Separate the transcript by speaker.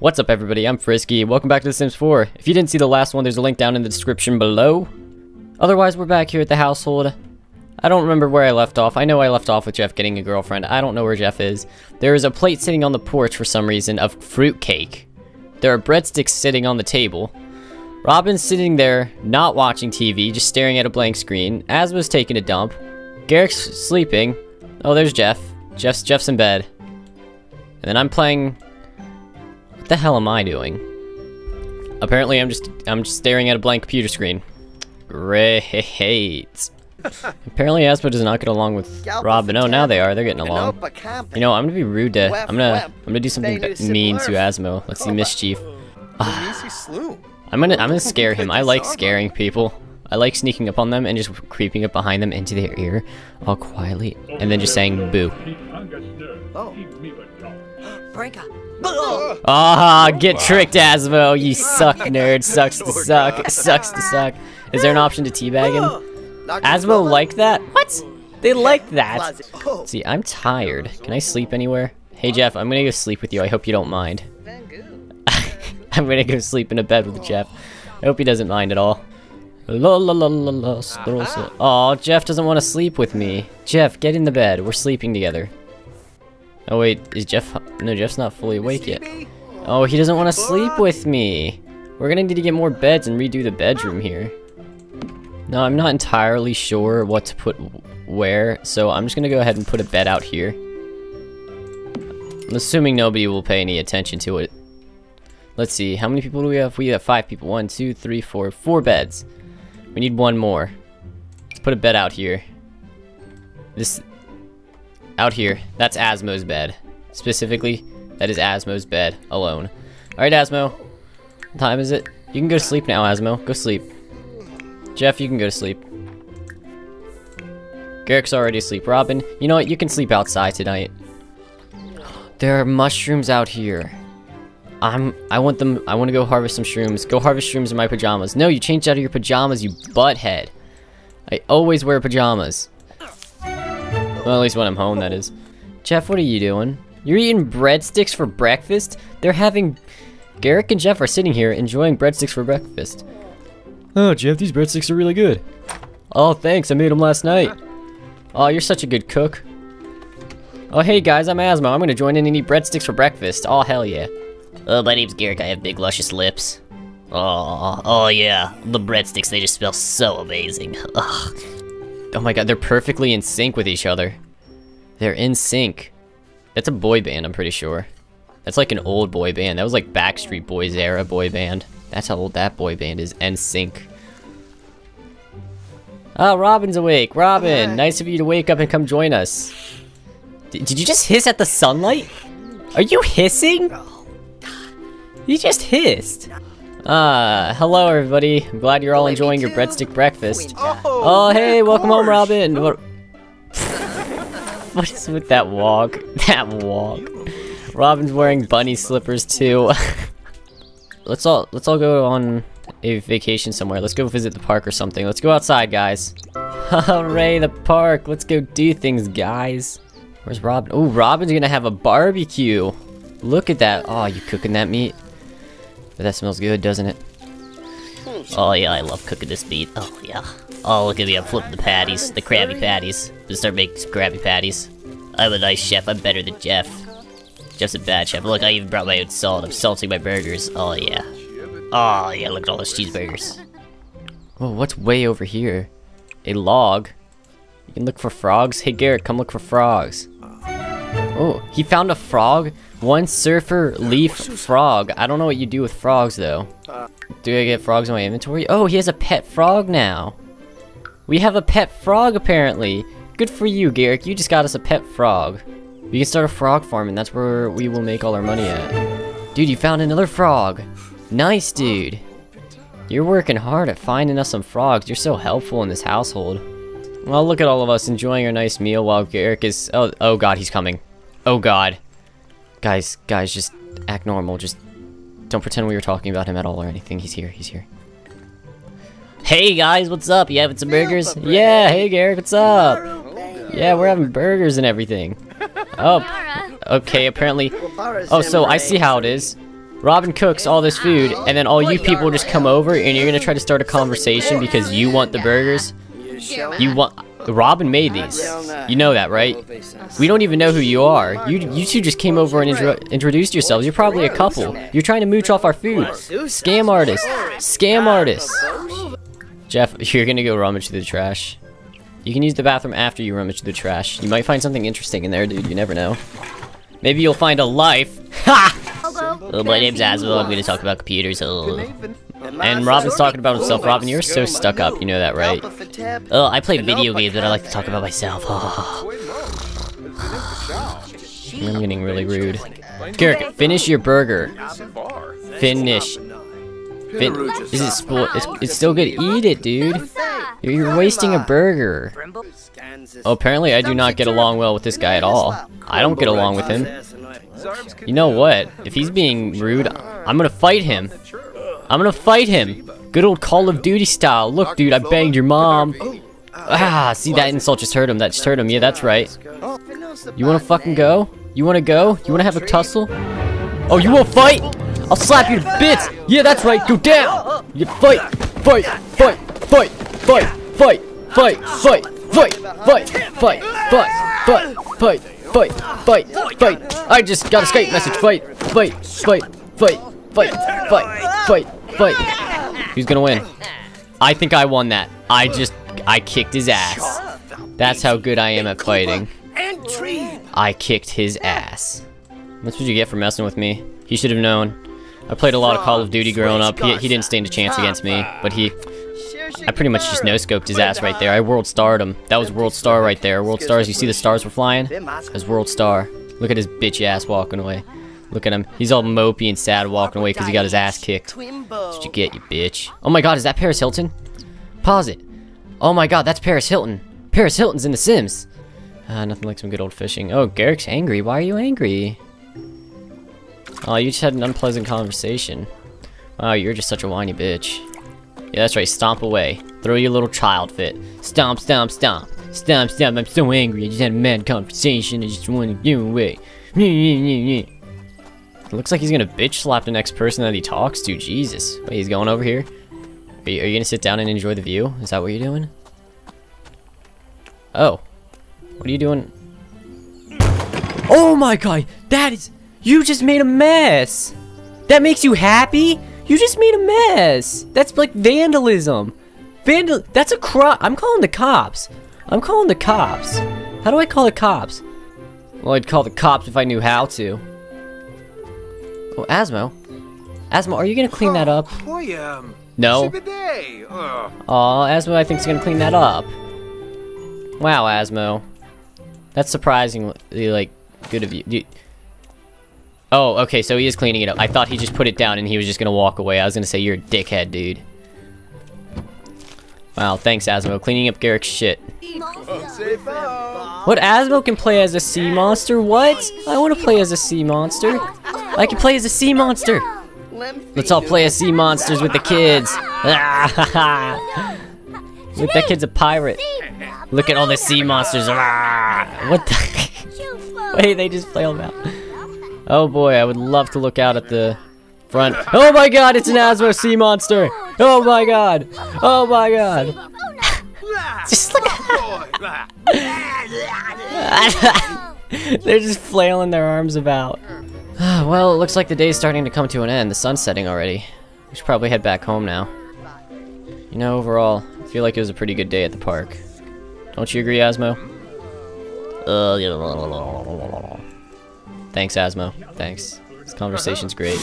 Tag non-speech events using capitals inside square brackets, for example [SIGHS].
Speaker 1: What's up everybody, I'm Frisky, welcome back to The Sims 4. If you didn't see the last one, there's a link down in the description below. Otherwise, we're back here at the household. I don't remember where I left off. I know I left off with Jeff getting a girlfriend. I don't know where Jeff is. There is a plate sitting on the porch for some reason of fruit cake. There are breadsticks sitting on the table. Robin's sitting there, not watching TV, just staring at a blank screen. As was taking a dump. Garrick's sleeping. Oh, there's Jeff. Jeff's Jeff's in bed. And then I'm playing the hell am I doing? Apparently I'm just I'm just staring at a blank computer screen. Great. [LAUGHS] Apparently Asmo does not get along with Robin. Oh, now they are. They're getting along. You know, I'm gonna be rude to. I'm gonna. I'm gonna do something mean to Asmo. Let's see, mischief. I'm gonna. I'm gonna scare him. I like scaring people. I like sneaking up on them and just creeping up behind them into their ear, all quietly, and then just saying boo. Ah, get tricked, Asmo. You [LAUGHS] suck, nerd. Sucks to suck. Sucks to suck. Is there an option to teabag him? Asmo like that? What? They like that. See, I'm tired. Can I sleep anywhere? Hey, Jeff, I'm gonna go sleep with you. I hope you don't mind. [LAUGHS] I'm gonna go sleep in a bed with Jeff. I hope he doesn't mind at all. La la la la la. Aw, Jeff doesn't want to sleep with me. Jeff, get in the bed. We're sleeping together. Oh wait, is Jeff... No, Jeff's not fully awake yet. Oh, he doesn't want to sleep with me. We're gonna need to get more beds and redo the bedroom here. No, I'm not entirely sure what to put where, so I'm just gonna go ahead and put a bed out here. I'm assuming nobody will pay any attention to it. Let's see, how many people do we have? We have five people. One, two, three, four. Four beds. We need one more. Let's put a bed out here. This... Out here. That's Asmo's bed. Specifically, that is Asmo's bed alone. Alright, Asmo. What time is it? You can go to sleep now, Asmo. Go sleep. Jeff, you can go to sleep. Garrick's already asleep. Robin, you know what? You can sleep outside tonight. There are mushrooms out here. I'm. I want them. I want to go harvest some shrooms. Go harvest shrooms in my pajamas. No, you changed out of your pajamas, you butthead. I always wear pajamas. Well, at least when I'm home, that is. Jeff, what are you doing? You're eating breadsticks for breakfast? They're having... Garrick and Jeff are sitting here enjoying breadsticks for breakfast. Oh, Jeff, these breadsticks are really good. Oh, thanks. I made them last night. Oh, you're such a good cook. Oh, hey guys, I'm Asmo. I'm gonna join in and eat breadsticks for breakfast. Oh, hell yeah.
Speaker 2: Oh, my name's Garrick. I have big, luscious lips. Oh, oh yeah. The breadsticks, they just smell so amazing. Ugh.
Speaker 1: Oh my god, they're perfectly in sync with each other. They're in sync. That's a boy band, I'm pretty sure. That's like an old boy band. That was like Backstreet Boys era boy band. That's how old that boy band is. NSYNC. Ah, oh, Robin's awake. Robin, nice of you to wake up and come join us. D did you just hiss at the sunlight? Are you hissing? You just hissed. Ah, hello everybody. I'm glad you're all enjoying your breadstick breakfast. Oh, hey, welcome home, Robin. What, [LAUGHS] what is with that walk? [LAUGHS] That walk. Robin's wearing bunny slippers too. [LAUGHS] let's all let's all go on a vacation somewhere. Let's go visit the park or something. Let's go outside, guys. Hooray, the park. Let's go do things, guys. Where's Robin? Oh, Robin's gonna have a barbecue. Look at that. Oh, you cooking that meat? But that smells good, doesn't it?
Speaker 2: Oh yeah, I love cooking this meat. Oh yeah. Oh, look at me, I'm flipping the patties, the Krabby Patties. Just start making some Krabby Patties. I'm a nice chef, I'm better than Jeff. Jeff's a bad chef. Look, I even brought my own salt. I'm salting my burgers. Oh yeah. Oh yeah, look at all those cheeseburgers.
Speaker 1: Oh, what's way over here? A log. You can look for frogs. Hey Garrick, come look for frogs. Oh, he found a frog? One surfer leaf frog. I don't know what you do with frogs though. Uh. Do I get frogs in my inventory? Oh, he has a pet frog now. We have a pet frog apparently. Good for you, Garrick. You just got us a pet frog. We can start a frog farm and that's where we will make all our money at. Dude, you found another frog. Nice, dude. You're working hard at finding us some frogs. You're so helpful in this household. Well, look at all of us enjoying our nice meal while Garrick is... Oh, oh god, he's coming. Oh god. Guys, guys, just act normal. Just don't pretend we were talking about him at all or anything. He's here, he's here.
Speaker 2: Hey guys, what's up? You having some burgers?
Speaker 1: Yeah, hey Garrick, what's up? Yeah, we're having burgers and everything. [LAUGHS] Oh, okay, apparently. [LAUGHS] Oh, so I see how it is. Robin cooks all this food, and then all you people just come over, and you're gonna try to start a conversation because you want the burgers. You want. Robin made these. You know that, right? We don't even know who you are. You you two just came over and intro introduced yourselves. You're probably a couple. You're trying to mooch off our food. Scam artist. Scam artist. Jeff, [LAUGHS] you're gonna go rummage through the trash. You can use the bathroom after you rummage through the trash. You might find something interesting in there, dude. You never know. Maybe you'll find a life. [LAUGHS] Ha!
Speaker 2: Oh, my name's Aswell. I'm gonna talk about computers. Oh.
Speaker 1: And Robin's talking about himself. Robin, you're so stuck up. You know that, right?
Speaker 2: Oh, I play video games, but I like to talk about myself. Oh.
Speaker 1: I'm getting really rude. Garrick, finish your burger. Finish. Fin is? It's, it's still good. Eat it, dude. You're, you're wasting a burger. Oh, apparently I do not get along well with this guy at all. I don't get along with him. You know what? If he's being rude, I'm gonna fight him. I'm gonna fight him. Good old Call of Duty style. Look, dude, I banged your mom. Ah, see, that insult just hurt him. That just hurt him. Yeah, that's right. You wanna fucking go? You wanna go? You wanna have a tussle? Oh, you wanna fight? I'll slap you to bits! Yeah, that's right, go down! You fight! Fight! Fight! Fight! Fight! Fight! Fight! Fight! Fight! Fight! Fight! Fight! Fight! Fight! Fight! Fight! I just got a Skype message. Fight! Fight! Fight! Fight! Fight! Fight! Fight! Fight! Who's gonna win? I think I won that. I just... I kicked his ass. That's how good I am at fighting. I kicked his ass. That's what you get for messing with me. He should have known. I played a lot of Call of Duty growing up. He, he didn't stand a chance against me, but he... I pretty much just no-scoped his ass right there. I world starred him. That was world star right there. World stars, you see the stars were flying? That's world star. Look at his bitch ass walking away. Look at him. He's all mopey and sad walking away because he got his ass kicked. That's what you get, you bitch. Oh my god, is that Paris Hilton? Pause it. Oh my god, that's Paris Hilton. Paris Hilton's in The Sims. Uh, nothing like some good old fishing. Oh, Garrick's angry. Why are you angry? Oh, you just had an unpleasant conversation. Wow, you're just such a whiny bitch. Yeah, that's right. Stomp away. Throw your little child fit. Stomp, stomp, stomp. Stomp, stomp. I'm so angry. I just had a mad conversation. I just want to get away. [LAUGHS] It looks like he's gonna bitch slap the next person that he talks to. Jesus. Wait, he's going over here? Are you, are you gonna sit down and enjoy the view? Is that what you're doing? Oh. What are you doing? Oh my god! That is... You just made a mess! That makes you happy? You just made a mess! That's like vandalism! Vandal- That's a crime! I'm calling the cops! I'm calling the cops! How do I call the cops? Well, I'd call the cops if I knew how to. Oh, Asmo. Asmo, are you gonna clean that up? No. Aw, Asmo I think is gonna clean that up. Wow, Asmo. That's surprisingly, like, good of you. you. Oh, okay, so he is cleaning it up. I thought he just put it down and he was just gonna walk away. I was gonna say, you're a dickhead, dude. Wow, thanks, Asmo. Cleaning up Garrick's shit. What, Asmo can play as a sea monster? What? I want to play as a sea monster. I can play as a sea monster. Let's all play as sea monsters with the kids. [LAUGHS] Look, that kid's a pirate. Look at all the sea monsters. [LAUGHS] What the? [LAUGHS] Wait, they just flailed out. Oh boy, I would love to look out at the front. Oh my god, it's an Asmo sea monster! Oh my god! Oh my god! just look They're just flailing their arms about. [SIGHS] well, it looks like the day's starting to come to an end. The sun's setting already. We should probably head back home now. You know, overall, I feel like it was a pretty good day at the park. Don't you agree, Asmo?
Speaker 2: Uh, yeah.
Speaker 1: Thanks, Asmo. Thanks. This conversation's great.